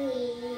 Three.